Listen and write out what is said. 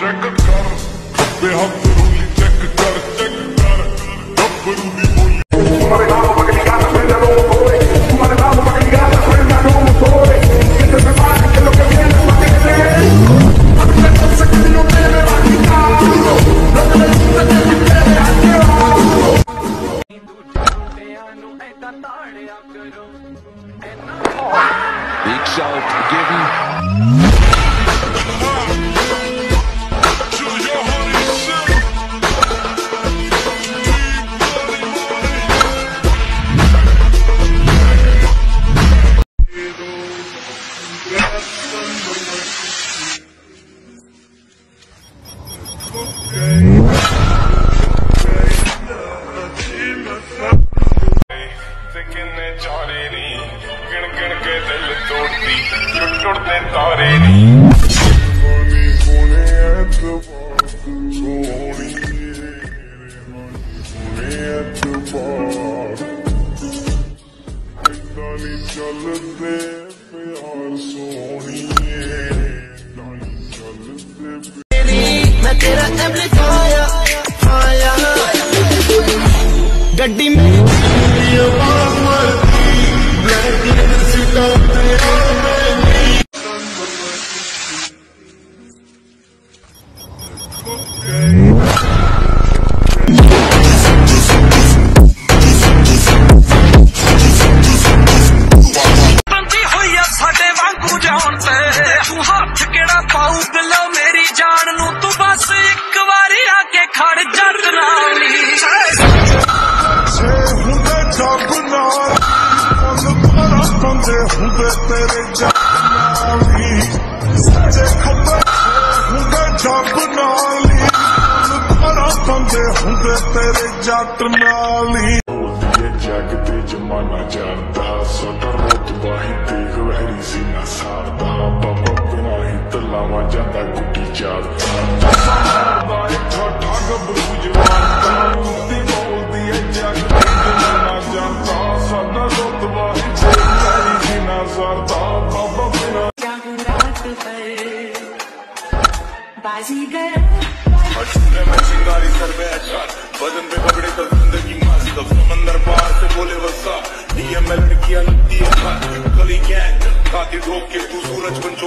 Check ਕਰ ਬੇਹੱਦ ਰੂਲੀ check ਕਰ ਚੈੱਕ ਕਰ ਗੱਭਰੂ ਦੀ ਬੋਲੀ Big shot given. ਕਿੰਨੇ ਚਾਰੇ ਨਹੀਂ ਗਿਣ ਗਿਣ ਕੇ ਦਿਲ ਤੋੜਦੀ ਟੁੱਟ ਟੁੱਟਦੇ ਤਾਰੇ ਨਹੀਂ ਸੋਨੀ ਹੋਣੇ ਐਤਵਾਰ ਸੋਹਣੀ ਹੋਣੇ ਐਤਵਾਰ ਇਦਾਂ ਨਹੀਂ ਚੱਲਦੇ ਪਿਆਰ ਸੋਹਣੀਏ ਇਦਾਂ ਨਹੀਂ ਚੱਲਦੇ ਮੈਂ ਤੇਰਾ ਐਮਪਲੀਫਾਇਰ ਗੱਡੀ ਮੇਰੀ ਬੰਦੀ ਹੁੰਦੇ ਨਾਲ ਮਨ ਭਰਾ ਕੰਦੇ ਹੁੰਦੇ ਤੇਰੇ ਜੱਬ ਵੀ ਸੱਚੇ ਖੱਬੇ ਹੁੰਦੇ ਜੱਬ ਨਾਲ ਹੀ ਮਨ ਭਰਾ ਕੰਦੇ ਹੁੰਦੇ ਤੇਰੇ ਜੱਟ ਨਾਲ ਹੀ ਜੱਗ ਤੇ ਜਮਾਨਾ ਜਾਣਦਾ ਸਾਡਾ ਰਤਬਾ ਹੀ ਦੇਖ ਵਹਿਰੀ ਸੀ ਸਾਰਦਾ ਬਾਬਾ ਬਿਨਾ ਹੀ ਤਲਾਵਾ ਜਾਂਦਾ ਗੁੱਡੀ ਚਾਰਦਾ ਸਾਰਦਾ ਇੱਥਾ ਠੱਗ ਬਰੂਜ करता अब बिना बाजीगर मैं शिकारी सर में अचार बदन पे पकड़े कर ज़िंदगी मासी कब समंदर पार से बोले वसा डीएमएल लड़कियाँ लगती है गली गैंग खाती ठोक के तू सूरज पंचोली